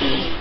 Mm-hmm.